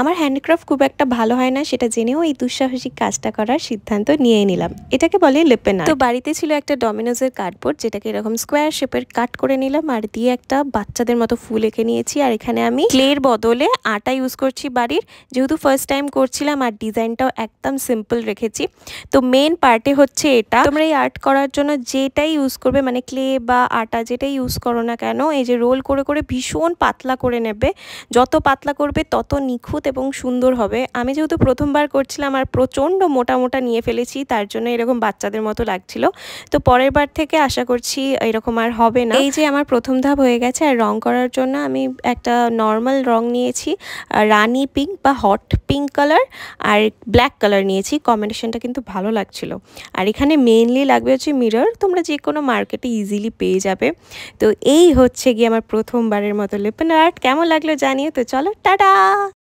আমার হ্যান্ডক্রাফট খুব একটা ভালো হয় না, সেটা জেনেও এই দুঃসাহসিক কাজটা করার সিদ্ধান্ত নিয়ে নিলাম। এটাকে বলে লেপেনা তো বাড়িতে ছিল একটা ডমিনোজের কার্ডবোর্ড, যেটাকে এরকম স্কোয়ার শেপের কাট করে নিলাম আর দিয়ে একটা বাচ্চাদের মতো ফুল এঁকে নিয়েছি। আর এখানে আমি ক্লের বদলে আটা ইউজ করছি বাড়ির। যেহেতু ফার্স্ট টাইম করছিলাম আর ডিজাইনটাও একদম সিম্পল রেখেছি। তো মেন পার্টে হচ্ছে এটা। তোমরা এই আর্ট করার জন্য যেটাই ইউজ করবে মানে ক্লে বা আটা যেটাই ইউজ করো না কেন, এই যে রোল করে করে ভীষণ পাতলা করে নেবে। যত পাতলা করবে, তত নিখুঁত এবং সুন্দর হবে। আমি যেহেতু প্রথমবার করছিলাম আর প্রচণ্ড মোটা মোটা নিয়ে ফেলেছি, তার জন্য এরকম বাচ্চাদের মতো লাগছিল। তো পরের বার থেকে আশা করছি এরকম আর হবে না। এই যে আমার প্রথম ধাপ হয়ে গেছে আর রং করার জন্য আমি একটা নর্মাল রং নিয়েছি। রানি পিঙ্ক বা হট পিঙ্ক কালার আর ব্ল্যাক কালার নিয়েছি। কম্বিনেশনটা কিন্তু ভালো লাগছিল। আর এখানে মেনলি লাগবে হচ্ছে মিরর। তোমরা যে কোনো মার্কেটে ইজিলি পেয়ে যাবে। তো এই হচ্ছে গিয়ে আমার প্রথমবারের মতো লিপন আর্ট। কেমন লাগল জানিয়ে তো চলো, টাটা!